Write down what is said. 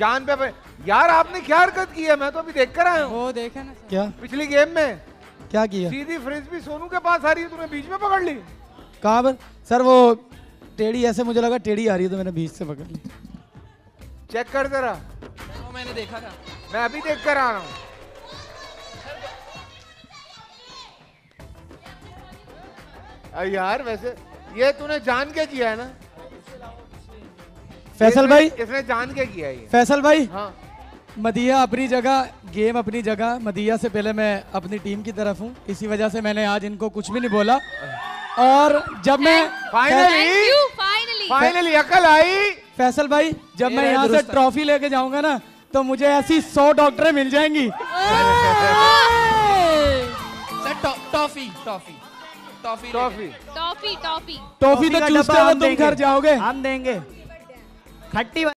जान पे पे- यार आपने क्या हरकत की है? मैं तो अभी देख कर आया हूँ। वो देखे ना क्या? पिछली गेम में। क्या किया? सीधी फ्रिस्बी सोनू के पास आ रही है तूने बीच में पकड़ ली? कहाँ पर? सर वो टेढ़ी ऐसे मुझे लगा टेढ़ी आ रही है तो मैंने बीच से पकड़ ली। चेक कर जरा। वो मैंने देखा था। मैं अभी देख कर आ रहा हूँ। यार वैसे ये तूने जान के किया है ना? फैसल भाई। इसने जान के किया ये। फैसल भाई। हाँ। मदिया अपनी जगह गेम अपनी जगह। मदिया से पहले मैं अपनी टीम की तरफ़ हूँ। इसी वजह से मैंने आज इनको कुछ भी नहीं बोला। और जब मैं फाइनली फाइनली अकल आई। फैसल भाई जब मैं यहाँ से ट्रॉफी लेके जाऊँगा ना तो मुझे ऐसी सौ डॉक्टरें मिल जाएँगी। Toffee toffee toffee toffee toffee toffee toffee तो चूसते हम तुम घर जाओगे। हम देंगे। கட்டி